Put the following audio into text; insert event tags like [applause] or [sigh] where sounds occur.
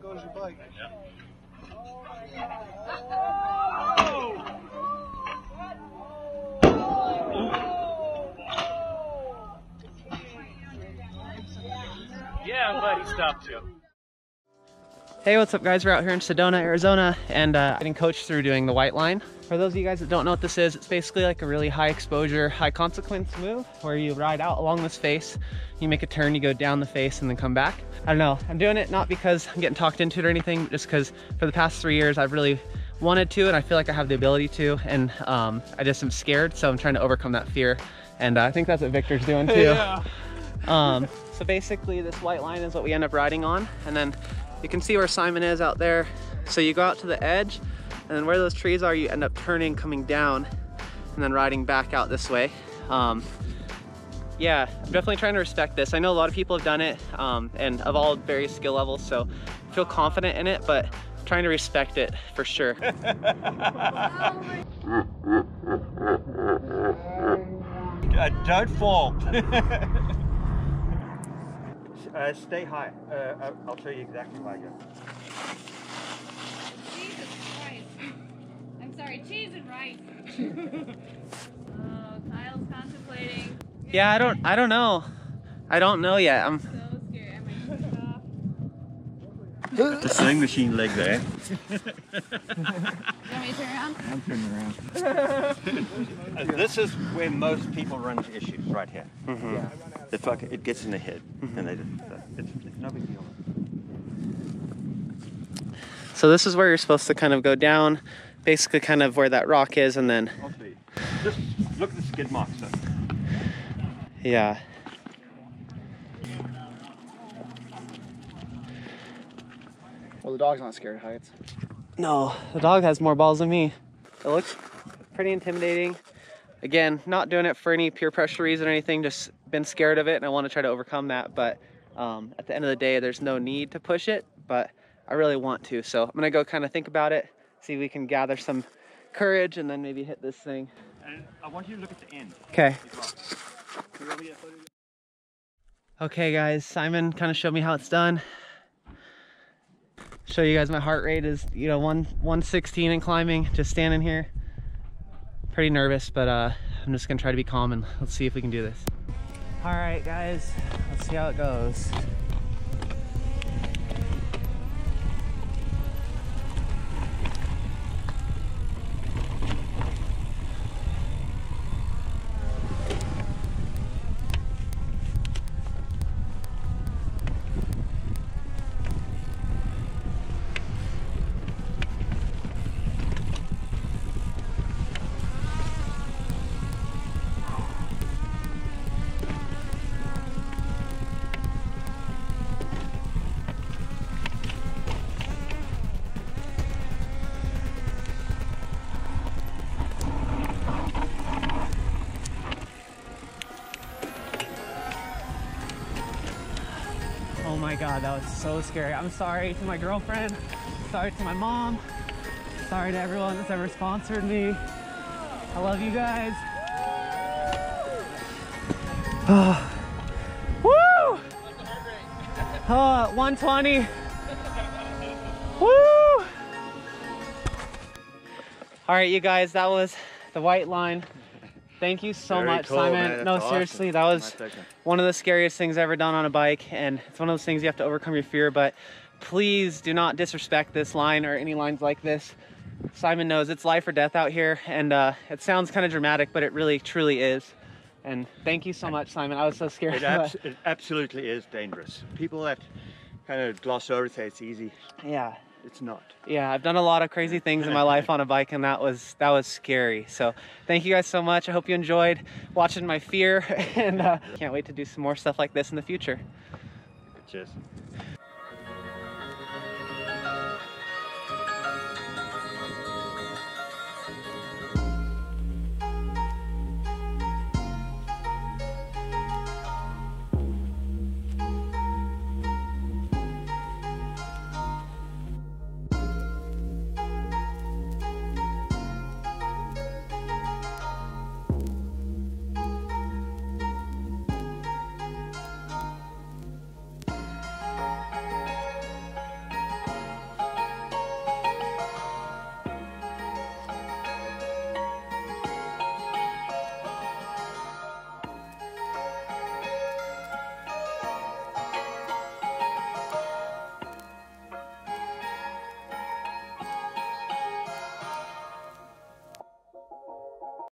goes your bike. Yeah, I'm glad he stopped too. Hey, what's up guys? We're out here in Sedona, Arizona, and uh, getting coached through doing the white line. For those of you guys that don't know what this is, it's basically like a really high exposure, high consequence move where you ride out along this face, you make a turn, you go down the face and then come back. I don't know, I'm doing it not because I'm getting talked into it or anything, but just because for the past three years I've really wanted to and I feel like I have the ability to and um, I just am scared, so I'm trying to overcome that fear. And uh, I think that's what Victor's doing [laughs] too. Yeah. Um, so basically this white line is what we end up riding on. And then you can see where Simon is out there. So you go out to the edge and then where those trees are, you end up turning, coming down and then riding back out this way. Um, yeah, I'm definitely trying to respect this. I know a lot of people have done it um, and of all various skill levels. So I feel confident in it, but I'm trying to respect it for sure. [laughs] Don't fall. [laughs] uh, stay high. Uh, uh, I'll show you exactly why you. Jesus Christ. I'm sorry, cheese and rice. [laughs] oh, Kyle's contemplating. Yeah, I don't, I don't know. I don't know yet. I'm, So scared. I might push off. The sewing machine leg there. You want me to turn around? I'm turning around. [laughs] This is where most people run into issues, right here. Yeah. The fuck, it gets in the head, and they just, uh, it's, it's no big deal. so this is where you're supposed to kind of go down, basically kind of where that rock is and then, I'll. Just look at the skid marks. Though. yeah. Well, the dog's not scared of heights. No, the dog has more balls than me. It looks pretty intimidating. Again, not doing it for any peer pressure reason or anything, just been scared of it and I want to try to overcome that. But um, at the end of the day, there's no need to push it, but I really want to. So I'm gonna go kind of think about it, see if we can gather some courage and then maybe hit this thing. And I want you to look at the end. Okay. as well. Can you over here, photo? Okay guys, Simon kind of showed me how it's done. Show you guys my heart rate is, you know, one 116 and climbing, just standing here. Pretty nervous, but uh, I'm just gonna try to be calm and [laughs] let's see if we can do this. All right guys, let's see how it goes. My God, that was so scary. I'm sorry to my girlfriend, sorry to my mom, sorry to everyone that's ever sponsored me. I love you guys. [sighs] Woo! [sighs] Uh, 120. Woo! All right, you guys, that was the white line. Thank you so Very much, cool, Simon. man. No, awesome. seriously, that was one of the scariest things I've ever done on a bike, and it's one of those things you have to overcome your fear. But please do not disrespect this line or any lines like this. Simon knows it's life or death out here, and uh, it sounds kind of dramatic, but it really, truly is. And thank you so much, Simon. I was so scared. It, abs- it absolutely is dangerous. People that kind of gloss over it, say it's easy. yeah, It's not. yeah. I've done a lot of crazy things in my [laughs] life on a bike, and that was that was scary. So thank you guys so much. I hope you enjoyed watching my fear, [laughs] and uh, can't wait to do some more stuff like this in the future. Cheers.